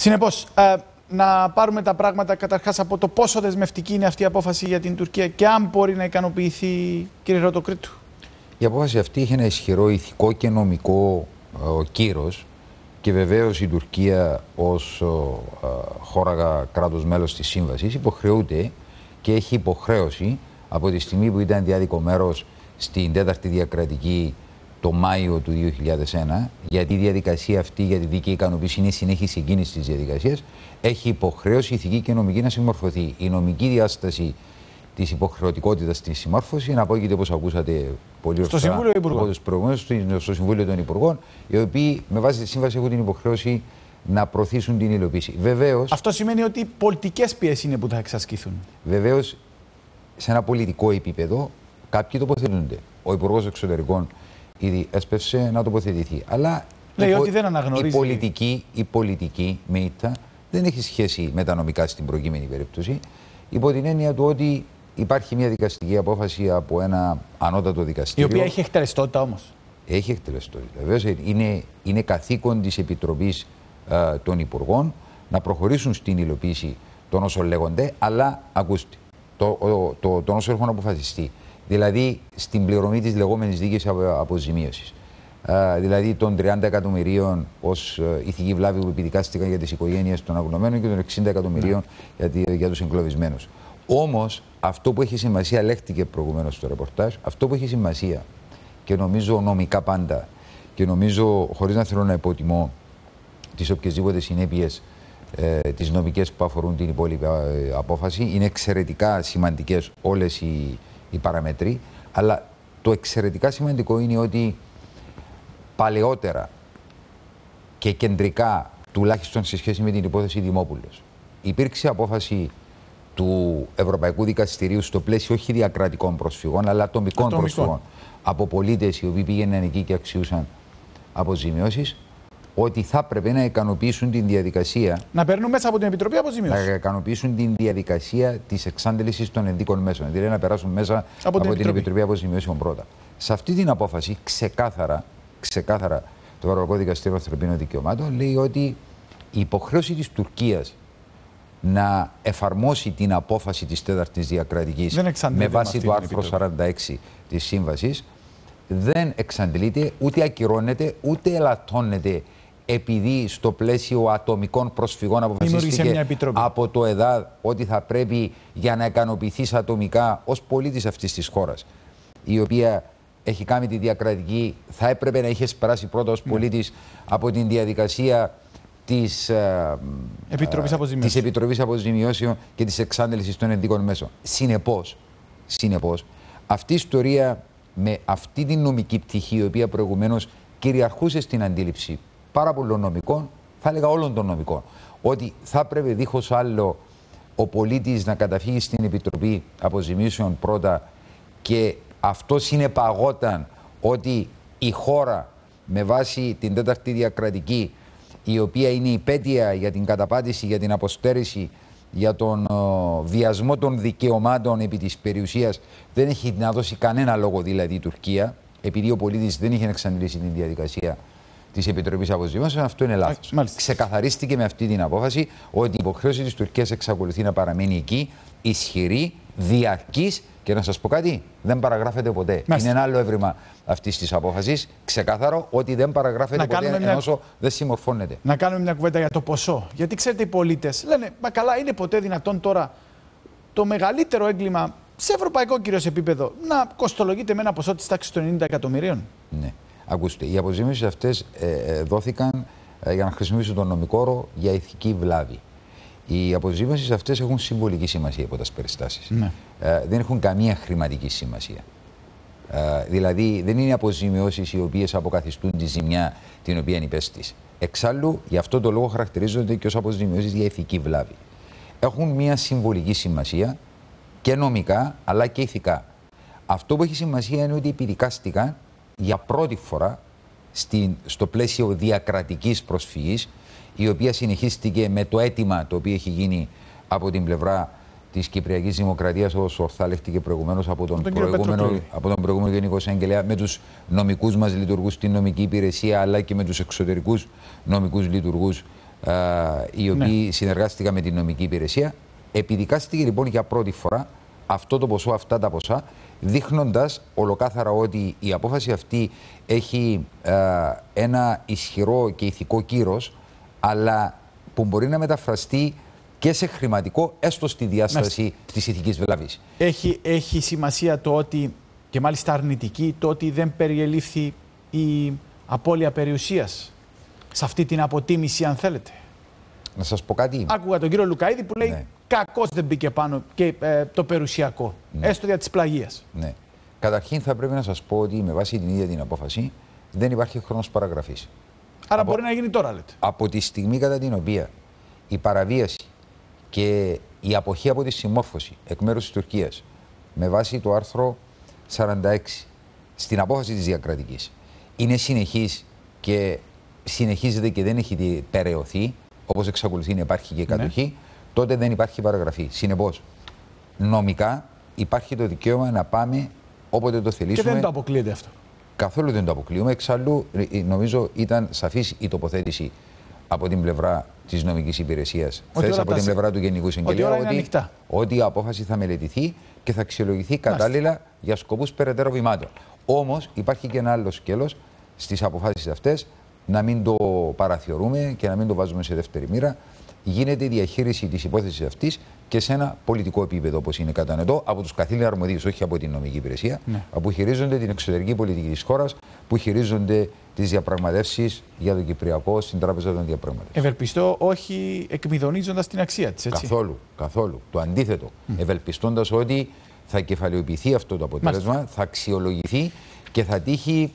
Συνεπώς, ε, να πάρουμε τα πράγματα καταρχάς από το πόσο δεσμευτική είναι αυτή η απόφαση για την Τουρκία και αν μπορεί να ικανοποιηθεί, κύριε Ρωτοκρίτου. Η απόφαση αυτή είχε ένα ισχυρό ηθικό και νομικό ε, κύρος και βεβαίως η Τουρκία ως ε, χώρα κράτος μέλος της σύμβασης υποχρεούται και έχει υποχρέωση από τη στιγμή που ήταν διάδικο μέρος στην τέταρτη διακρατική το Μάιο του 2001, γιατί η διαδικασία αυτή για τη δίκαιη ικανοποίηση είναι συνέχιση εκείνης της διαδικασίας, έχει υποχρέωση ηθική και νομική να συμμορφωθεί. Η νομική διάσταση της υποχρεωτικότητας στη συμμόρφωσης να απόγειται, όπως ακούσατε πολύ στο Συμβούλιο Υπουργών. στο Συμβούλιο των Υπουργών, οι οποίοι με βάση τη σύμβαση έχουν την υποχρέωση να προωθήσουν την υλοποίηση. Βεβαίως, Αυτό σημαίνει ότι πολιτικές πιέσεις είναι που θα εξασκηθούν. Βεβαίως, σε ένα πολιτικό επίπεδο, κάποιοι τοποθετούνται. Ο Υπουργός Εξωτερικών ήδη έσπευσε να τοποθετηθεί. Αλλά Λέει ότι δεν αναγνωρίζει. Η πολιτική, η πολιτική με ήττα δεν έχει σχέση με τα νομικά στην προκείμενη περίπτωση. Υπό την έννοια του ότι υπάρχει μια δικαστική απόφαση από ένα ανώτατο δικαστήριο. Η οποία έχει εκτελεστότητα όμως. Έχει εκτελεστότητα. Βεβαίως είναι, είναι καθήκον της Επιτροπής ε, των Υπουργών να προχωρήσουν στην υλοποίηση των όσων λέγονται, αλλά ακούστε, το, το, το, των όσων έχουν αποφασιστεί δηλαδή στην πληρωμή της λεγόμενης δίκαιη αποζημίωσης. Δηλαδή των 30 εκατομμυρίων ως ε, ηθική βλάβη που επιδικάστηκαν για τις οικογένειες των αγνωμένων και των 60 εκατομμυρίων ναι. για, για τους εγκλωβισμένους. Όμως αυτό που έχει σημασία, λέχτηκε προηγουμένως στο ρεπορτάζ, αυτό που έχει σημασία και νομίζω νομικά πάντα και νομίζω χωρίς να θέλω να υποτιμώ τις οποιασδήποτε συνέπειες ε, τις νομικές που αφορούν την υπόλοιπη ε, απόφαση, είναι εξαιρετικά σημαντικές όλες οι οι παραμετροί, αλλά το εξαιρετικά σημαντικό είναι ότι παλαιότερα και κεντρικά, τουλάχιστον σε σχέση με την υπόθεση Δημόπουλος, υπήρξε απόφαση του Ευρωπαϊκού Δικαστηρίου στο πλαίσιο όχι διακρατικών προσφυγών, αλλά ατομικών, προσφυγών. Από πολίτες οι οποίοι πήγαιναν εκεί και αξιούσαν αποζημιώσεις, ότι θα έπρεπε να ικανοποιήσουν την διαδικασία. Να περνούν μέσα από την Επιτροπή Αποζημίωσης. Να ικανοποιήσουν την διαδικασία της εξάντλησης των ενδίκων μέσων. Δηλαδή να περάσουν μέσα από, την, Επιτροπή. Επιτροπή Αποζημιώσεων πρώτα. Σε αυτή την απόφαση, ξεκάθαρα, ξεκάθαρα το Ευρωπαϊκό Δικαστήριο Ανθρωπίνων Δικαιωμάτων λέει ότι η υποχρέωση της Τουρκίας να εφαρμόσει την απόφαση της τέταρτης διακρατικής με βάση το άρθρο 46 της Σύμβασης δεν εξαντλείται, ούτε ακυρώνεται, ούτε ελαττώνεται επειδή στο πλαίσιο ατομικών προσφυγών αποφασίστηκε από το ΕΔΑΔ ότι θα πρέπει για να ικανοποιηθείς ατομικά ως πολίτης αυτής της χώρας, η οποία έχει κάνει τη διακρατική, θα έπρεπε να είχες περάσει πρώτα ως ναι. πολίτης από την διαδικασία της ε, Επιτροπής Αποζημιώσεων. της Επιτροπής Αποζημιώσεων και της εξάντλησης των ενδικών μέσων. Συνεπώς, συνεπώς, αυτή η ιστορία με αυτή την νομική πτυχή, η οποία προηγουμένως κυριαρχούσε στην αντίληψη πάρα πολλών νομικών, θα έλεγα όλων των νομικών, ότι θα έπρεπε δίχως άλλο ο πολίτης να καταφύγει στην Επιτροπή Αποζημίσεων πρώτα και αυτό συνεπαγόταν ότι η χώρα με βάση την τέταρτη διακρατική η οποία είναι υπέτεια για την καταπάτηση, για την αποστέρηση, για τον βιασμό των δικαιωμάτων επί της περιουσίας δεν έχει να δώσει κανένα λόγο δηλαδή η Τουρκία επειδή ο πολίτης δεν είχε εξαντλήσει την διαδικασία της Επιτροπής Αποζημίωσεων, αυτό είναι λάθος. Ξεκαθαρίστηκε με αυτή την απόφαση ότι η υποχρέωση της Τουρκίας εξακολουθεί να παραμένει εκεί, ισχυρή, διαρκής και να σας πω κάτι, δεν παραγράφεται ποτέ. Είναι ένα άλλο έβριμα αυτής της απόφασης. Ξεκάθαρο ότι δεν παραγράφεται ποτέ μια... ενώ δεν συμμορφώνεται. Να κάνουμε μια κουβέντα για το ποσό. Γιατί ξέρετε, οι πολίτες λένε, Μα καλά, είναι ποτέ δυνατόν τώρα το μεγαλύτερο έγκλημα σε ευρωπαϊκό κυρίως επίπεδο να κοστολογείται με ένα ποσό της τάξης των 90 εκατομμυρίων. Ναι. Ακούστε, οι αποζημίωσεις αυτές ε, ε, δόθηκαν ε, για να χρησιμοποιήσω τον νομικό όρο για ηθική βλάβη. Οι αποζημίωσεις αυτές έχουν συμβολική σημασία από τις περιστάσεις. Ναι. δεν έχουν καμία χρηματική σημασία. δηλαδή, δεν είναι αποζημιώσεις οι οποίες αποκαθιστούν τη ζημιά την οποία υπέστης. Εξάλλου, γι' αυτό το λόγο χαρακτηρίζονται και ως αποζημιώσεις για ηθική βλάβη. Έχουν μια συμβολική σημασία και νομικά αλλά και ηθικά. Αυτό που έχει σημασία είναι ότι επιδικάστηκαν για πρώτη φορά στην, στο πλαίσιο διακρατικής προσφυγής η οποία συνεχίστηκε με το αίτημα το οποίο έχει γίνει από την πλευρά της Κυπριακής Δημοκρατίας όπως ορθά λέχτηκε προηγουμένως από τον, τον προηγούμενο, από τον προηγούμενο Γενικό Εισαγγελέα με τους νομικούς μας λειτουργούς στην νομική υπηρεσία αλλά και με τους εξωτερικούς νομικούς λειτουργούς ε, οι οποίοι συνεργάστηκαν με την νομική υπηρεσία. Επιδικάστηκε λοιπόν για πρώτη φορά αυτό το ποσό, αυτά τα ποσά, δείχνοντας ολοκάθαρα ότι η απόφαση αυτή έχει ε, ένα ισχυρό και ηθικό κύρος, αλλά που μπορεί να μεταφραστεί και σε χρηματικό, έστω στη διάσταση της ηθικής βλαβή. Έχει, έχει σημασία το ότι, και μάλιστα αρνητική, το ότι δεν περιελήφθη η απώλεια περιουσίας σε αυτή την αποτίμηση, αν θέλετε. Να σας πω κάτι. Άκουγα τον κύριο Λουκαίδη που λέει ναι. Κακώς δεν μπήκε πάνω και ε, το περιουσιακό, ναι. έστω για τη πλαγία. Ναι. Καταρχήν θα πρέπει να σας πω ότι με βάση την ίδια την απόφαση δεν υπάρχει χρόνος παραγραφής. Άρα από, μπορεί να γίνει τώρα, λέτε. Από τη στιγμή κατά την οποία η παραβίαση και η αποχή από τη συμμόρφωση εκ μέρους της Τουρκίας με βάση το άρθρο 46 στην απόφαση της διακρατικής είναι συνεχής και συνεχίζεται και δεν έχει περαιωθεί, όπως εξακολουθεί να υπάρχει και κατοχή, ναι. Τότε δεν υπάρχει παραγραφή. Συνεπώς, νομικά υπάρχει το δικαίωμα να πάμε όποτε το θελήσουμε. Και δεν το αποκλείεται αυτό. Καθόλου δεν το αποκλείουμε. Εξάλλου, ε, ε, νομίζω ήταν σαφής η τοποθέτηση από την πλευρά της νομικής υπηρεσίας, θες από την πλευρά του Γενικού Εισαγγελέα, ότι, ότι, η απόφαση θα μελετηθεί και θα αξιολογηθεί κατάλληλα για σκοπούς περαιτέρω βημάτων. Όμως υπάρχει και ένα άλλο σκέλος στις αποφάσεις αυτές, να μην το παραθεωρούμε και να μην το βάζουμε σε δεύτερη μοίρα. Γίνεται η διαχείριση της υπόθεσης αυτής και σε ένα πολιτικό επίπεδο, όπως είναι κατανοητό, από τους καθήλυνα αρμοδίους, όχι από την νομική υπηρεσία, ναι. που χειρίζονται την εξωτερική πολιτική της χώρας, που χειρίζονται τις διαπραγματεύσεις για το Κυπριακό στην Τράπεζα των Διαπραγματεύσεων. Ευελπιστώ, όχι εκμηδονίζοντας την αξία της. Καθόλου. Καθόλου. Το αντίθετο. Mm. Ευελπιστώντας ότι θα κεφαλαιοποιηθεί αυτό το αποτέλεσμα, Μάλιστα. θα αξιολογηθεί και θα τύχει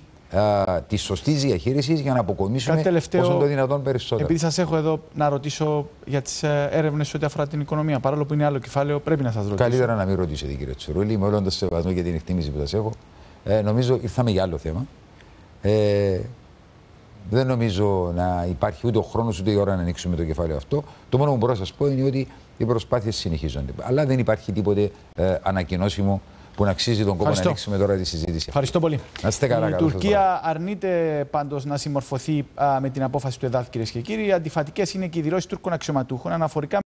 τη σωστή διαχείριση για να αποκομίσουμε τελευταίο, όσο το δυνατόν περισσότερο. Επειδή σας έχω εδώ να ρωτήσω για τις ε, έρευνες ό,τι αφορά την οικονομία, παρόλο που είναι άλλο κεφάλαιο, πρέπει να σας ρωτήσω. Καλύτερα να μην ρωτήσετε, κύριε Τσουρούλη, με όλο το σεβασμό και την εκτίμηση που σας έχω. Ε, νομίζω ήρθαμε για άλλο θέμα. Ε, δεν νομίζω να υπάρχει ούτε ο χρόνος ούτε η ώρα να ανοίξουμε το κεφάλαιο αυτό. Το μόνο που μπορώ να σας πω είναι ότι οι προσπάθειες συνεχίζονται. Αλλά δεν υπάρχει τίποτε ε, ανακοινώσιμο που να αξίζει τον κόπο να ανοίξουμε τώρα τη συζήτηση. Ευχαριστώ πολύ. Να είστε καλά, Η καλά Τουρκία αρνείται πάντως να συμμορφωθεί α, με την απόφαση του ΕΔΑΘ, κυρίες και κύριοι. Αντιφατικές είναι και οι δηλώσεις Τούρκων αξιωματούχων αναφορικά